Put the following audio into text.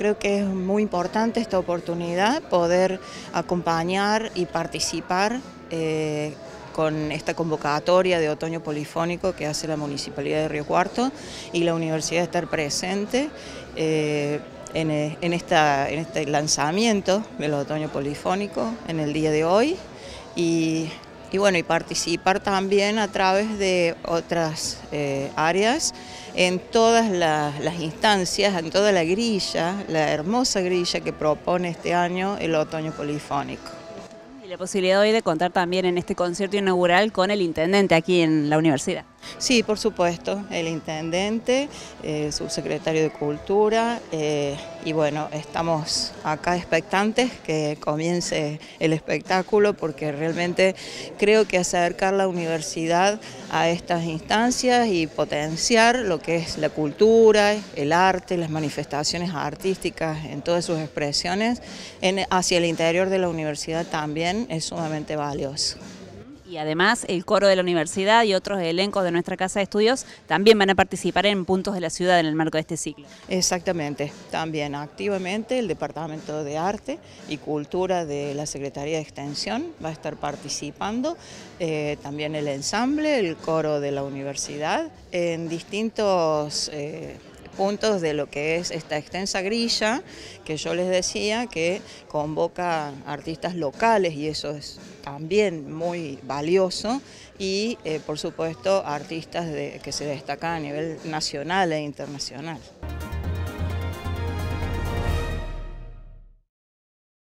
creo que es muy importante esta oportunidad, poder acompañar y participar eh, con esta convocatoria de otoño polifónico que hace la Municipalidad de Río Cuarto y la Universidad estar presente eh, en, esta, en este lanzamiento del otoño polifónico en el día de hoy. Y y bueno, y participar también a través de otras eh, áreas en todas las instancias, en toda la grilla, la hermosa grilla que propone este año el otoño polifónico. Y la posibilidad hoy de contar también en este concierto inaugural con el intendente aquí en la universidad. Sí, por supuesto, el intendente, eh, subsecretario de Cultura eh, y bueno, estamos acá expectantes que comience el espectáculo porque realmente creo que acercar la universidad a estas instancias y potenciar lo que es la cultura, el arte, las manifestaciones artísticas en todas sus expresiones hacia el interior de la universidad también es sumamente valioso. Y además el coro de la universidad y otros elencos de nuestra Casa de Estudios también van a participar en puntos de la ciudad en el marco de este ciclo. Exactamente, también activamente el Departamento de Arte y Cultura de la Secretaría de Extensión va a estar participando, eh, también el ensamble, el coro de la universidad, en distintos... Eh, puntos de lo que es esta extensa grilla que yo les decía que convoca artistas locales y eso es también muy valioso y eh, por supuesto artistas que se destacan a nivel nacional e internacional.